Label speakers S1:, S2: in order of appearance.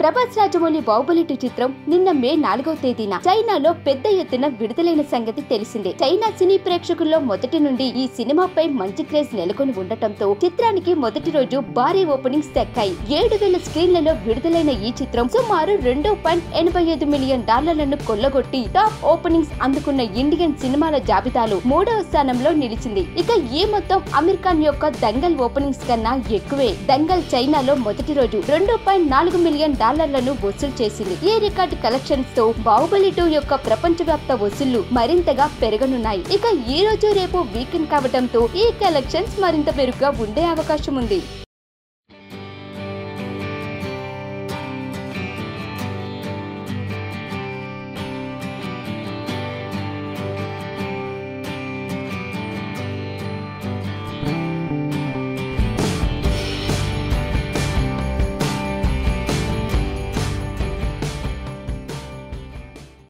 S1: ప్రభాస్ రాజమౌళి బాహుబలి చిత్రం నిన్న మే నాలుగవ తేదీన చైనాలో పెద్ద ఎత్తున విడుదలైన సంగతి తెలిసిందే. చైనా సినీ ప్రేక్షకుల్లో మొదటి నుండి ఈ సినిమాపై మంచి క్రేజ్ నెలకొని ఉండటంతో చిత్రానికి మొదటి రోజు భారీ ఓపెనింగ్స్ దక్కాయి. ఏడు వేల స్క్రీన్లలో విడుదలైన ఈ చిత్రం సుమారు రెండు పాయింట్ ఎనభై ఐదు మిలియన్ డాలర్లను కొల్లగొట్టి టాప్ ఓపెనింగ్స్ అందుకున్న ఇండియన్ సినిమాల జాబితాలో మూడవ స్థానంలో నిలిచింది. ఇక ఈ మొత్తం అమీర్ ఖాన్ యొక్క దంగల్ ఓపెనింగ్స్ కన్నా ఎక్కువే. దంగల్ చైనాలో మొదటి రోజు రెండు పాయింట్ నాలుగు మిలియన్ డాలర్ డాలర్లను వసూలు చేసింది. ఈ రికార్డ్ కలెక్షన్స్తో బాహుబలి టూ యొక్క ప్రపంచవ్యాప్త వసూళ్ళు మరింతగా పెరగనున్నాయి. ఇక ఈ రోజు రేపు వీకెండ్ కావడంతో ఈ కలెక్షన్స్ మరింత మెరుగ్గా ఉండే అవకాశం ఉంది.